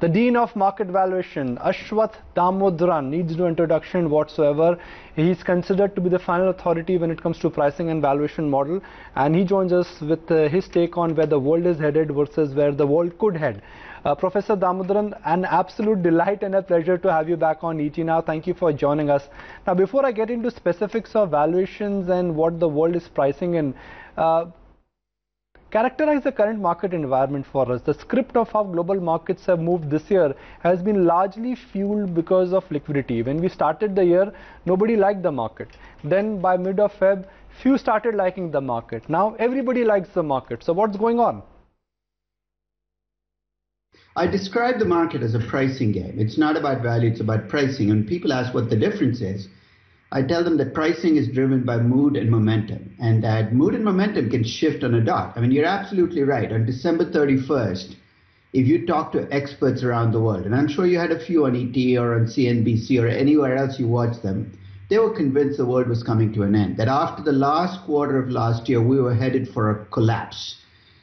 The Dean of Market Valuation, Aswath Damodaran, needs no introduction whatsoever. He is considered to be the final authority when it comes to pricing and valuation model. And he joins us with uh, his take on where the world is headed versus where the world could head. Uh, Professor Damodaran, an absolute delight and a pleasure to have you back on ET Now. Thank you for joining us. Now, before I get into specifics of valuations and what the world is pricing in, uh, characterize the current market environment for us. The script of how global markets have moved this year has been largely fueled because of liquidity. When we started the year, nobody liked the market. Then by mid of Feb, few started liking the market. Now everybody likes the market. So what's going on? I describe the market as a pricing game. It's not about value, it's about pricing. And people ask what the difference is. I tell them that pricing is driven by mood and momentum, and that mood and momentum can shift on a dot. I mean, you're absolutely right. On December 31st, if you talk to experts around the world, and I'm sure you had a few on ET or on CNBC or anywhere else you watched them, they were convinced the world was coming to an end. That after the last quarter of last year, we were headed for a collapse.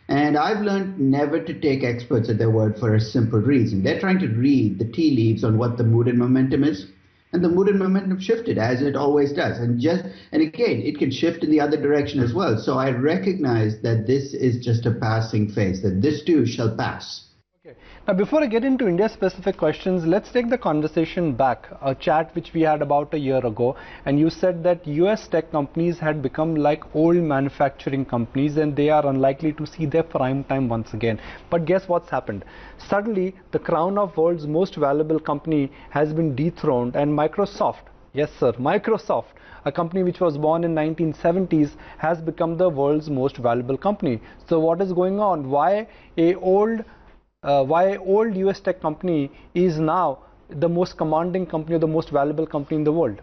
And I've learned never to take experts at their word for a simple reason. They're trying to read the tea leaves on what the mood and momentum is and the mood and momentum shifted as it always does. And just and again it can shift in the other direction as well. So i recognize that this is just a passing phase that this too shall pass Okay. Now, before I get into India specific questions, let's take the conversation back. A chat which we had about a year ago, and you said that US tech companies had become like old manufacturing companies and they are unlikely to see their prime time once again. But guess what's happened? Suddenly, the crown of world's most valuable company has been dethroned, and Microsoft, yes, sir, Microsoft a company which was born in 1970s has become the world's most valuable company so what is going on why a old uh, why old US tech company is now the most commanding company or the most valuable company in the world?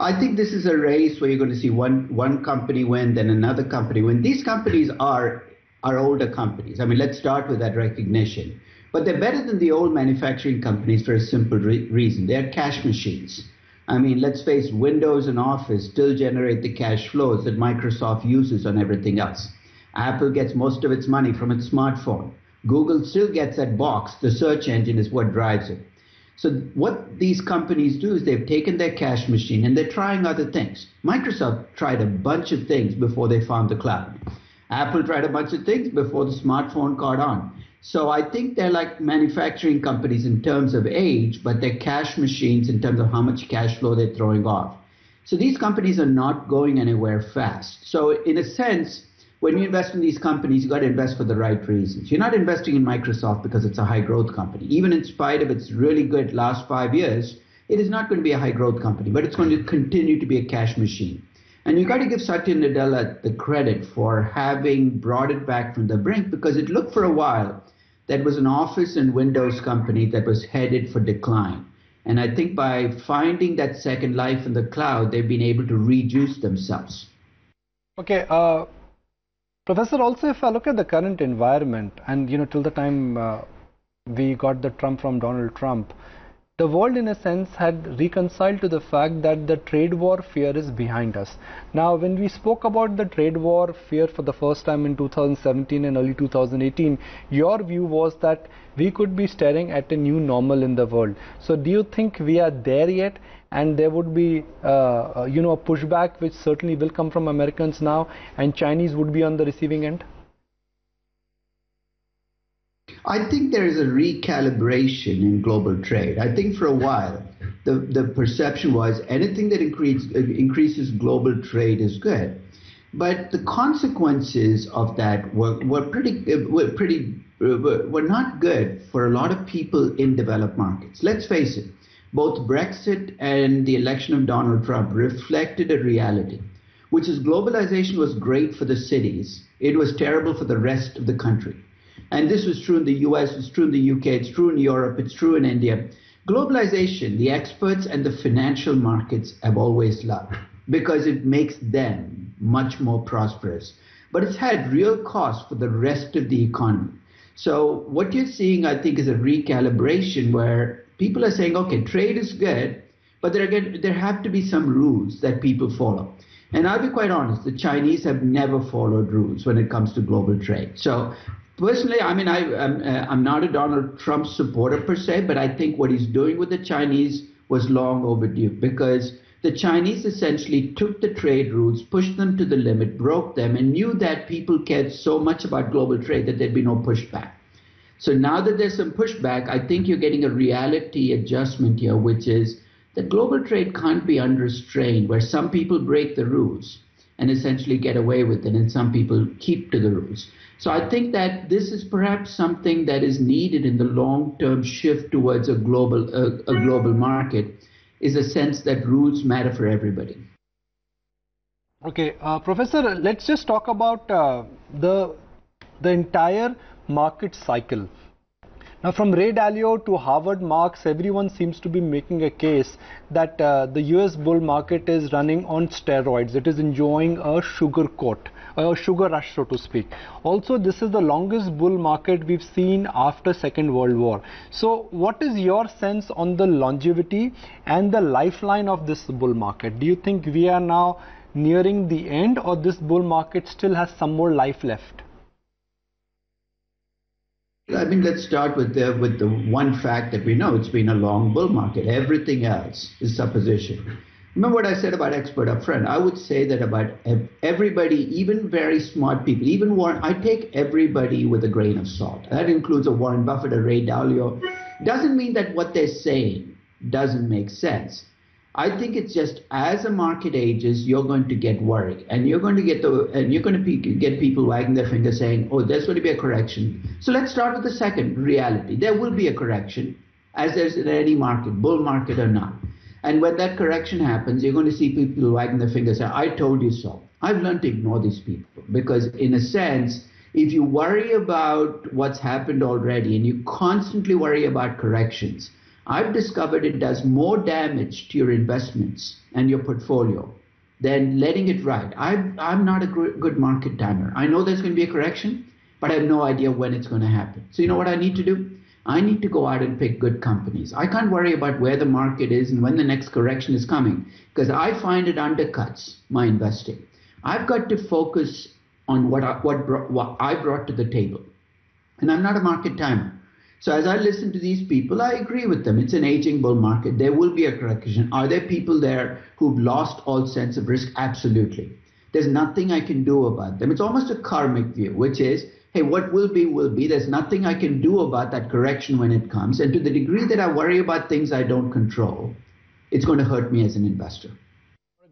I think this is a race where you're going to see one one company win, then another company win. These companies are are older companies. I mean, let's start with that recognition. But they're better than the old manufacturing companies for a simple re reason. They're cash machines. I mean, let's face Windows and Office still generate the cash flows that Microsoft uses on everything else. Apple gets most of its money from its smartphone. Google still gets that box. The search engine is what drives it. So what these companies do is they've taken their cash machine and they're trying other things. Microsoft tried a bunch of things before they found the cloud. Apple tried a bunch of things before the smartphone caught on. So I think they're like manufacturing companies in terms of age, but they're cash machines in terms of how much cash flow they're throwing off. So these companies are not going anywhere fast. So in a sense, when you invest in these companies, you got to invest for the right reasons. You're not investing in Microsoft because it's a high growth company. Even in spite of its really good last five years, it is not going to be a high growth company, but it's going to continue to be a cash machine. And you got to give Satya Nadella the credit for having brought it back from the brink because it looked for a while that was an Office and Windows company that was headed for decline. And I think by finding that second life in the cloud, they've been able to rejuice themselves. Okay, uh, Professor, also if I look at the current environment and you know till the time uh, we got the Trump from Donald Trump, the world in a sense had reconciled to the fact that the trade war fear is behind us. Now when we spoke about the trade war fear for the first time in 2017 and early 2018, your view was that we could be staring at a new normal in the world. So do you think we are there yet and there would be uh, uh, you know a pushback which certainly will come from Americans now and Chinese would be on the receiving end? I think there is a recalibration in global trade. I think for a while the, the perception was anything that increase, increases global trade is good. But the consequences of that were, were pretty, were pretty, were not good for a lot of people in developed markets. Let's face it both Brexit and the election of Donald Trump reflected a reality, which is globalization was great for the cities. It was terrible for the rest of the country. And this was true in the US, it's true in the UK, it's true in Europe, it's true in India. Globalization, the experts and the financial markets have always loved because it makes them much more prosperous. But it's had real costs for the rest of the economy. So what you're seeing, I think, is a recalibration where people are saying, okay, trade is good, but there, again, there have to be some rules that people follow. And I'll be quite honest, the Chinese have never followed rules when it comes to global trade. So Personally, I mean, I, am I'm, uh, I'm not a Donald Trump supporter per se, but I think what he's doing with the Chinese was long overdue because the Chinese essentially took the trade rules, pushed them to the limit, broke them, and knew that people cared so much about global trade that there'd be no pushback. So now that there's some pushback, I think you're getting a reality adjustment here, which is that global trade can't be unrestrained, where some people break the rules and essentially get away with it, and some people keep to the rules. So I think that this is perhaps something that is needed in the long-term shift towards a global a global market, is a sense that rules matter for everybody. Okay, uh, Professor, let's just talk about uh, the the entire market cycle. Now from Ray Dalio to Howard Marks, everyone seems to be making a case that uh, the US bull market is running on steroids. It is enjoying a sugar coat, a sugar rush so to speak. Also this is the longest bull market we've seen after Second World War. So what is your sense on the longevity and the lifeline of this bull market? Do you think we are now nearing the end or this bull market still has some more life left? I mean, let's start with the with the one fact that we know it's been a long bull market. Everything else is supposition. Remember what I said about expert up front? I would say that about everybody, even very smart people, even Warren, I take everybody with a grain of salt. That includes a Warren Buffett, a Ray Dalio. Doesn't mean that what they're saying doesn't make sense. I think it's just as a market ages, you're going to get worried, and you're going to get the and you're going to get people wagging their finger saying, "Oh, there's going to be a correction." So let's start with the second reality. There will be a correction, as there's in any market, bull market or not. And when that correction happens, you're going to see people wagging their fingers say, "I told you so." I've learned to ignore these people because, in a sense, if you worry about what's happened already and you constantly worry about corrections I've discovered it does more damage to your investments and your portfolio than letting it ride. I'm, I'm not a good market timer. I know there's going to be a correction, but I have no idea when it's going to happen. So, you know what I need to do? I need to go out and pick good companies. I can't worry about where the market is and when the next correction is coming because I find it undercuts my investing. I've got to focus on what I, what, what I brought to the table. And I'm not a market timer. So as I listen to these people, I agree with them. It's an aging bull market. There will be a correction. Are there people there who've lost all sense of risk? Absolutely. There's nothing I can do about them. It's almost a karmic view, which is, hey, what will be, will be. There's nothing I can do about that correction when it comes. And to the degree that I worry about things I don't control, it's going to hurt me as an investor.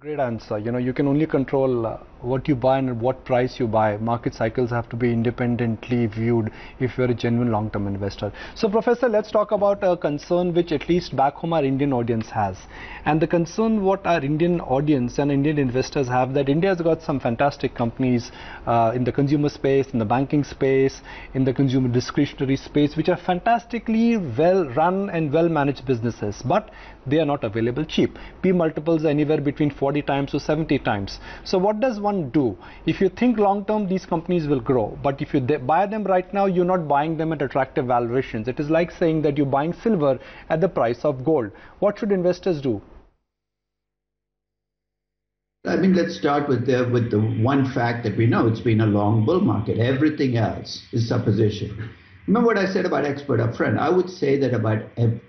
Great answer. You know, you can only control uh, what you buy and what price you buy. Market cycles have to be independently viewed if you're a genuine long-term investor. So, Professor, let's talk about a concern which at least back home our Indian audience has. And the concern what our Indian audience and Indian investors have that India has got some fantastic companies uh, in the consumer space, in the banking space, in the consumer discretionary space, which are fantastically well run and well managed businesses. But they are not available cheap. P multiples anywhere between 40 times to 70 times. So what does one do? If you think long term, these companies will grow. But if you buy them right now, you're not buying them at attractive valuations. It is like saying that you're buying silver at the price of gold. What should investors do? I mean, let's start with the with the one fact that we know it's been a long bull market. Everything else is supposition. Remember what I said about expert up front? I would say that about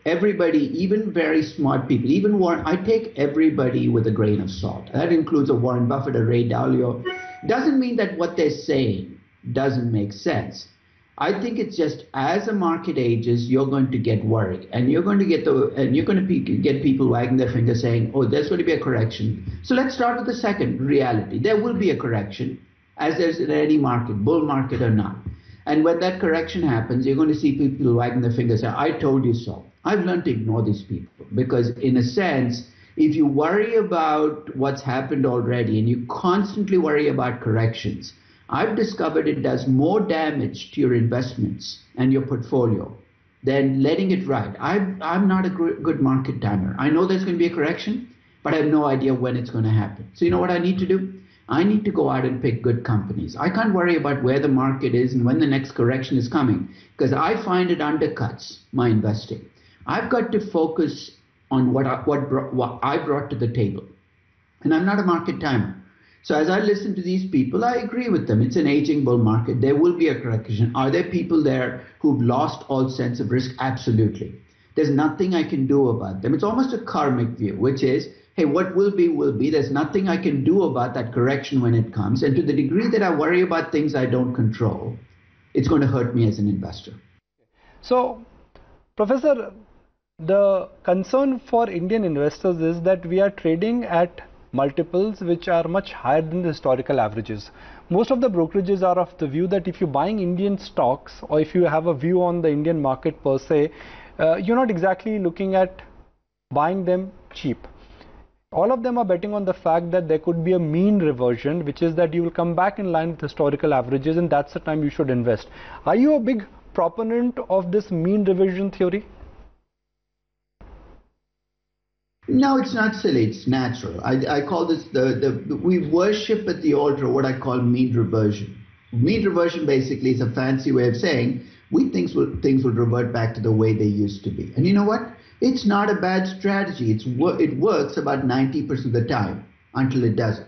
everybody, even very smart people, even Warren, I take everybody with a grain of salt. That includes a Warren Buffett, a Ray Dalio. Doesn't mean that what they're saying doesn't make sense. I think it's just as a market ages, you're going to get worried, and you're going to get the and you're going to get people wagging their finger saying, "Oh, there's going to be a correction." So let's start with the second reality. There will be a correction, as there's in any market, bull market or not. And when that correction happens, you're going to see people wagging their fingers, I told you so. I've learned to ignore these people because, in a sense, if you worry about what's happened already and you constantly worry about corrections, I've discovered it does more damage to your investments and your portfolio than letting it ride. I'm, I'm not a good market timer. I know there's going to be a correction, but I have no idea when it's going to happen. So, you know what I need to do? I need to go out and pick good companies. I can't worry about where the market is and when the next correction is coming because I find it undercuts my investing. I've got to focus on what I, what, brought, what I brought to the table. And I'm not a market timer. So as I listen to these people, I agree with them. It's an aging bull market. There will be a correction. Are there people there who've lost all sense of risk? Absolutely. There's nothing I can do about them. It's almost a karmic view, which is, hey, what will be, will be. There's nothing I can do about that correction when it comes. And to the degree that I worry about things I don't control, it's going to hurt me as an investor. So, Professor, the concern for Indian investors is that we are trading at multiples which are much higher than the historical averages. Most of the brokerages are of the view that if you're buying Indian stocks or if you have a view on the Indian market per se, uh, you're not exactly looking at buying them cheap. All of them are betting on the fact that there could be a mean reversion, which is that you will come back in line with historical averages and that's the time you should invest. Are you a big proponent of this mean reversion theory? No, it's not silly. It's natural. I, I call this the, the we worship at the altar what I call mean reversion. Mean reversion basically is a fancy way of saying we think will, things will revert back to the way they used to be. And you know what? It's not a bad strategy. It's it works about 90% of the time until it doesn't.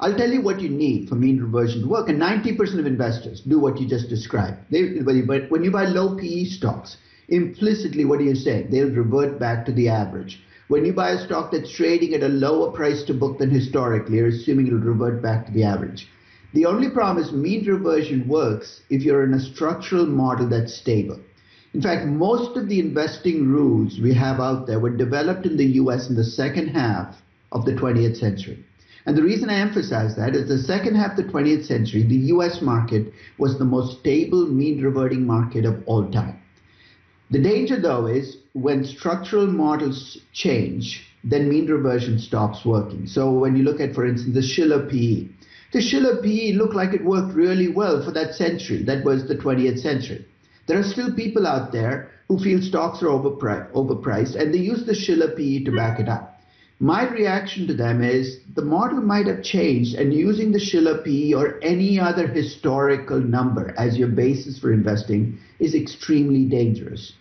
I'll tell you what you need for mean reversion to work, and 90% of investors do what you just described. They, but when you buy low PE stocks, implicitly what are you saying? They'll revert back to the average. When you buy a stock that's trading at a lower price to book than historically, you're assuming it'll revert back to the average. The only problem is mean reversion works if you're in a structural model that's stable. In fact, most of the investing rules we have out there were developed in the US in the second half of the 20th century. And the reason I emphasize that is the second half of the 20th century, the US market was the most stable mean reverting market of all time. The danger, though, is when structural models change, then mean reversion stops working. So when you look at, for instance, the Shiller PE, the Shiller PE looked like it worked really well for that century. That was the 20th century. There are still people out there who feel stocks are overpriced, and they use the Shiller PE to back it up. My reaction to them is the model might have changed, and using the Shiller PE or any other historical number as your basis for investing is extremely dangerous.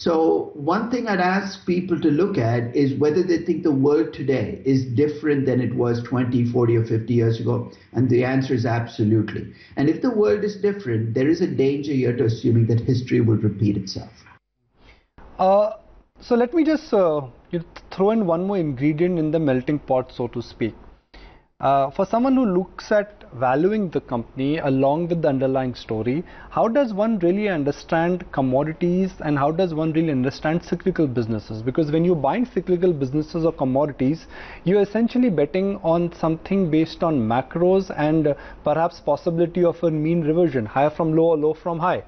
So one thing I'd ask people to look at is whether they think the world today is different than it was 20, 40, or 50 years ago. And the answer is absolutely. And if the world is different, there is a danger here to assuming that history will repeat itself. Uh, so let me just uh, throw in one more ingredient in the melting pot, so to speak. Uh, for someone who looks at valuing the company along with the underlying story, how does one really understand commodities and how does one really understand cyclical businesses? Because when you're buying cyclical businesses or commodities, you're essentially betting on something based on macros and uh, perhaps possibility of a mean reversion, high from low or low from high.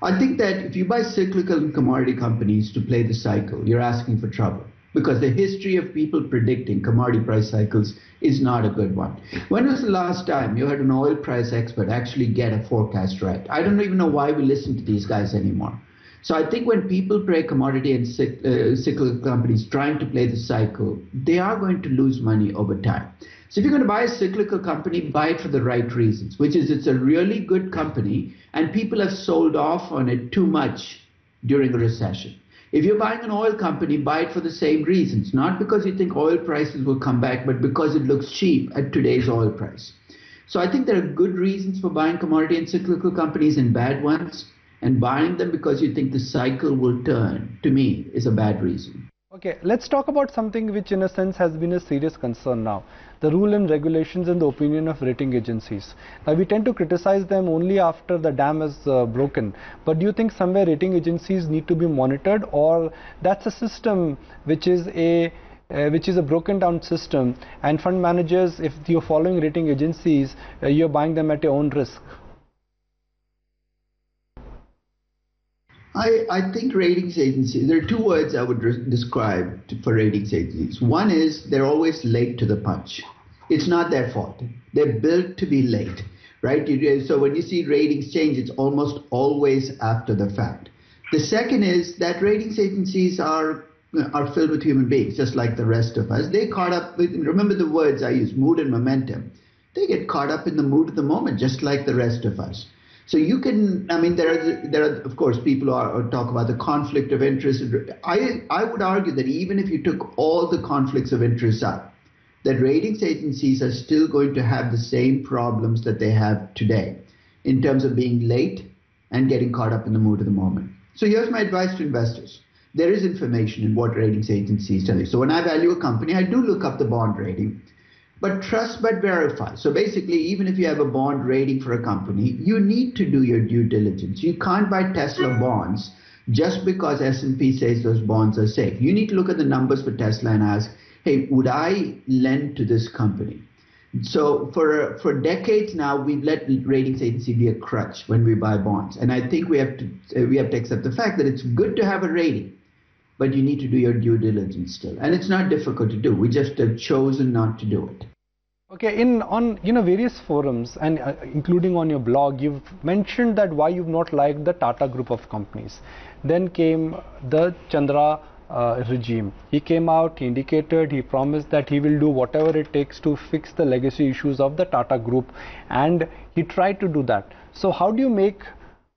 I think that if you buy cyclical commodity companies to play the cycle, you're asking for trouble because the history of people predicting commodity price cycles is not a good one. When was the last time you had an oil price expert actually get a forecast right? I don't even know why we listen to these guys anymore. So I think when people play commodity and uh, cyclical companies trying to play the cycle, they are going to lose money over time. So if you're going to buy a cyclical company, buy it for the right reasons, which is it's a really good company and people have sold off on it too much during a recession. If you're buying an oil company, buy it for the same reasons, not because you think oil prices will come back, but because it looks cheap at today's oil price. So I think there are good reasons for buying commodity and cyclical companies and bad ones, and buying them because you think the cycle will turn, to me, is a bad reason. Okay, let's talk about something which in a sense has been a serious concern now. The rule and regulations and the opinion of rating agencies. Now we tend to criticize them only after the dam is uh, broken. But do you think somewhere rating agencies need to be monitored or that's a system which is a uh, which is a broken down system and fund managers if you're following rating agencies uh, you're buying them at your own risk I, I think ratings agencies, there are two words I would describe to, for ratings agencies. One is they're always late to the punch. It's not their fault. They're built to be late, right? So when you see ratings change, it's almost always after the fact. The second is that ratings agencies are are filled with human beings, just like the rest of us. They caught up with, remember the words I use, mood and momentum. They get caught up in the mood of the moment, just like the rest of us. So you can, I mean, there are, there are of course, people who are, talk about the conflict of interest. I, I would argue that even if you took all the conflicts of interest out, that ratings agencies are still going to have the same problems that they have today in terms of being late and getting caught up in the mood of the moment. So here's my advice to investors. There is information in what ratings agencies tell you. So when I value a company, I do look up the bond rating, but trust but verify. So basically, even if you have a bond rating for a company, you need to do your due diligence. You can't buy Tesla bonds just because S&P says those bonds are safe. You need to look at the numbers for Tesla and ask, hey, would I lend to this company? So for for decades now, we've let ratings agency be a crutch when we buy bonds, and I think we have to we have to accept the fact that it's good to have a rating, but you need to do your due diligence still, and it's not difficult to do. We just have chosen not to do it. Okay, in on you know various forums and uh, including on your blog, you've mentioned that why you've not liked the Tata group of companies. Then came the Chandra uh, regime. He came out, he indicated, he promised that he will do whatever it takes to fix the legacy issues of the Tata group and he tried to do that. So how do you make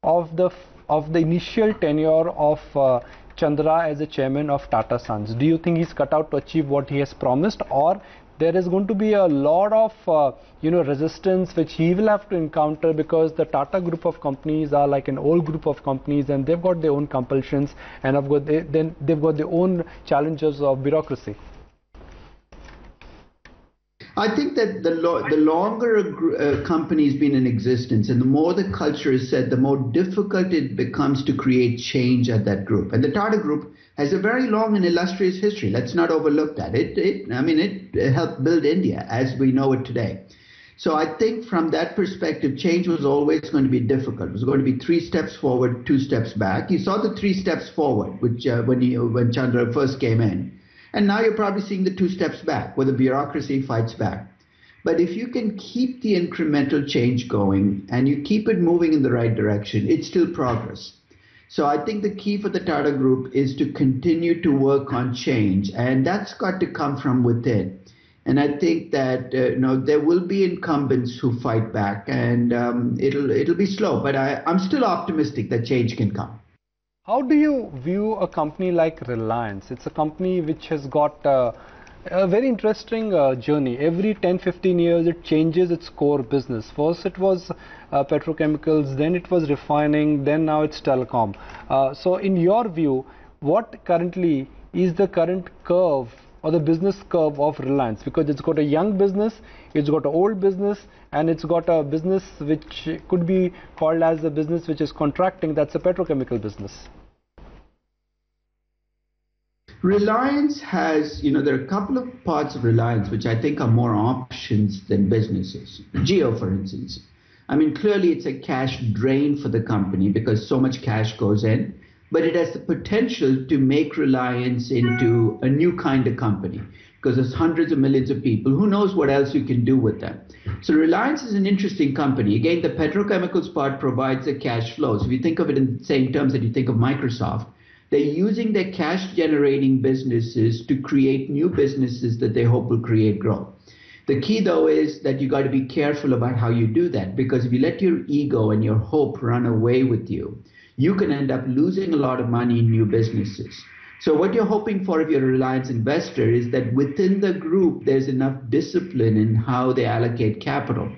of the of the initial tenure of uh, Chandra as a chairman of Tata Sons? Do you think he's cut out to achieve what he has promised or there is going to be a lot of uh, you know resistance which he will have to encounter because the Tata group of companies are like an old group of companies and they've got their own compulsions and have got they, then they've got their own challenges of bureaucracy. I think that the, lo the longer a uh, company has been in existence and the more the culture is set, the more difficult it becomes to create change at that group. And the Tata Group has a very long and illustrious history. Let's not overlook that. It, it I mean, it helped build India as we know it today. So I think from that perspective, change was always going to be difficult. It was going to be three steps forward, two steps back. You saw the three steps forward, which uh, when he, when Chandra first came in. And now you're probably seeing the two steps back, where the bureaucracy fights back. But if you can keep the incremental change going and you keep it moving in the right direction, it's still progress. So I think the key for the Tata Group is to continue to work on change, and that's got to come from within. And I think that uh, you know there will be incumbents who fight back, and um, it'll it'll be slow, but I, I'm still optimistic that change can come. How do you view a company like Reliance? It's a company which has got uh, a very interesting uh, journey. Every 10 15 years, it changes its core business. First, it was uh, petrochemicals, then it was refining, then now it's telecom. Uh, so, in your view, what currently is the current curve or the business curve of Reliance because it's got a young business, it's got an old business, and it's got a business which could be called as a business which is contracting, that's a petrochemical business. Reliance has, you know, there are a couple of parts of Reliance which I think are more options than businesses. Jio, for instance. I mean, clearly it's a cash drain for the company because so much cash goes in but it has the potential to make Reliance into a new kind of company because there's hundreds of millions of people. Who knows what else you can do with them? So Reliance is an interesting company. Again, the petrochemicals part provides the cash flow. So if you think of it in the same terms that you think of Microsoft, they're using their cash generating businesses to create new businesses that they hope will create growth. The key though is that you got to be careful about how you do that because if you let your ego and your hope run away with you, you can end up losing a lot of money in new businesses. So what you're hoping for if you're a Reliance investor is that within the group, there's enough discipline in how they allocate capital.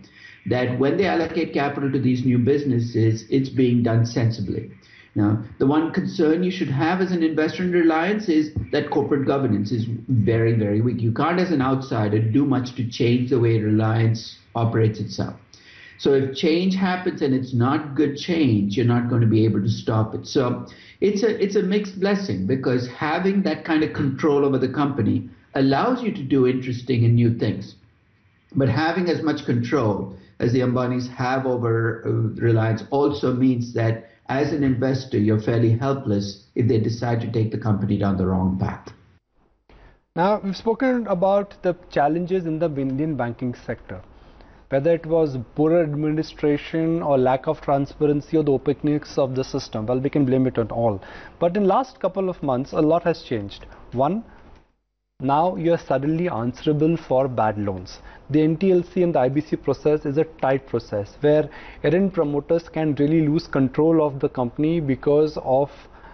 That when they allocate capital to these new businesses, it's being done sensibly. Now, the one concern you should have as an investor in Reliance is that corporate governance is very, very weak. You can't, as an outsider, do much to change the way Reliance operates itself. So if change happens and it's not good change, you're not going to be able to stop it. So it's a it's a mixed blessing because having that kind of control over the company allows you to do interesting and new things. But having as much control as the Ambanis have over uh, Reliance also means that as an investor, you're fairly helpless if they decide to take the company down the wrong path. Now, we've spoken about the challenges in the Indian banking sector whether it was poor administration or lack of transparency or the opaqueness of the system. Well we can blame it on all. But in last couple of months a lot has changed. One now you are suddenly answerable for bad loans. The NTLC and the IBC process is a tight process where errant promoters can really lose control of the company because of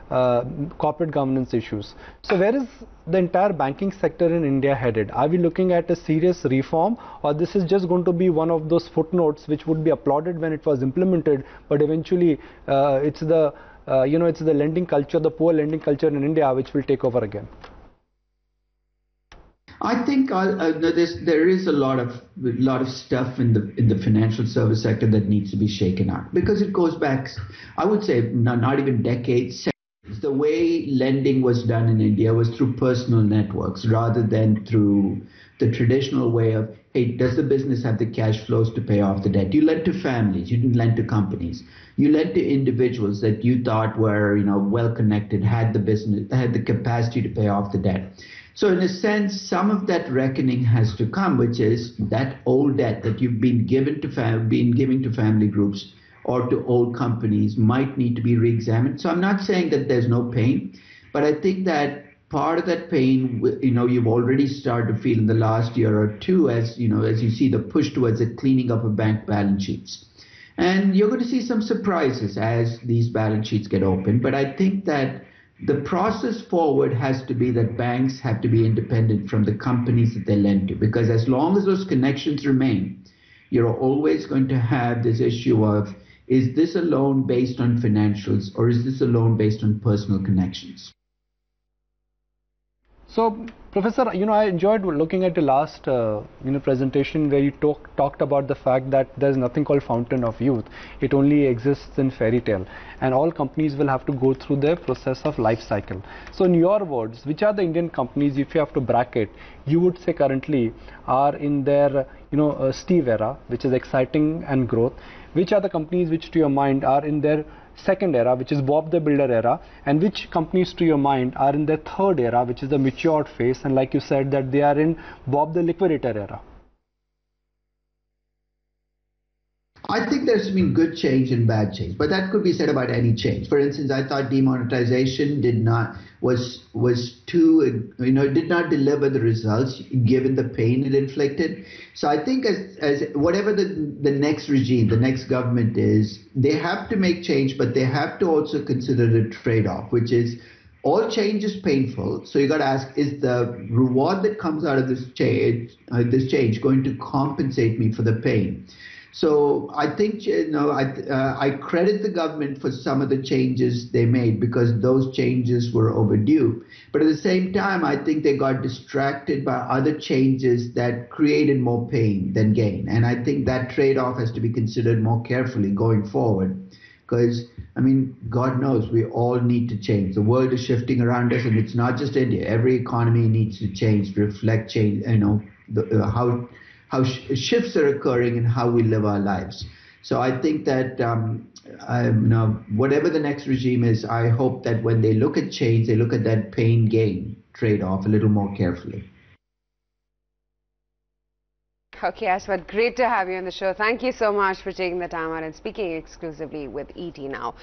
uh, corporate governance issues. So where is the entire banking sector in India headed? Are we looking at a serious reform or this is just going to be one of those footnotes which would be applauded when it was implemented but eventually uh, it's the uh, you know it's the lending culture, the poor lending culture in India which will take over again? I think uh, there is a lot of lot of stuff in the in the financial service sector that needs to be shaken out because it goes back, I would say, not, not even decades. The way lending was done in India was through personal networks rather than through the traditional way of, hey, does the business have the cash flows to pay off the debt? You lent to families, you didn't lend to companies. You lent to individuals that you thought were, you know, well connected, had the business, had the capacity to pay off the debt. So in a sense, some of that reckoning has to come, which is that old debt that you've been given to fam- been giving to family groups or to old companies might need to be re-examined. So I'm not saying that there's no pain, but I think that part of that pain, you know, you've already started to feel in the last year or two as, you know, as you see the push towards the cleaning up of bank balance sheets. And you're going to see some surprises as these balance sheets get open. But I think that the process forward has to be that banks have to be independent from the companies that they lend to because as long as those connections remain you're always going to have this issue of is this a loan based on financials or is this a loan based on personal connections so Professor, you know, I enjoyed looking at the last, uh, you know, presentation where you talk, talked about the fact that there's nothing called fountain of youth. It only exists in fairy tale, and all companies will have to go through their process of life cycle. So, in your words, which are the Indian companies, if you have to bracket, you would say currently are in their, you know, uh, Steve era, which is exciting and growth. Which are the companies which, to your mind, are in their second era, which is Bob the Builder era, and which companies to your mind are in their third era, which is the matured phase, and like you said that they are in Bob the Liquidator era? I think there's been good change and bad change, but that could be said about any change. For instance, I thought demonetization did not was was too you know did not deliver the results given the pain it inflicted. So I think as as whatever the the next regime, the next government is, they have to make change, but they have to also consider the trade-off, which is all change is painful. So you got to ask: Is the reward that comes out of this change, uh, this change, going to compensate me for the pain? So I think you know I uh, I credit the government for some of the changes they made because those changes were overdue. But at the same time, I think they got distracted by other changes that created more pain than gain. And I think that trade-off has to be considered more carefully going forward. Because I mean, God knows we all need to change. The world is shifting around us, and it's not just India. Every economy needs to change, reflect change. You know the, uh, how how sh shifts are occurring in how we live our lives. So I think that um, I, you know, whatever the next regime is, I hope that when they look at change, they look at that pain gain trade off a little more carefully. Okay, Aswath, great to have you on the show. Thank you so much for taking the time out and speaking exclusively with ET now.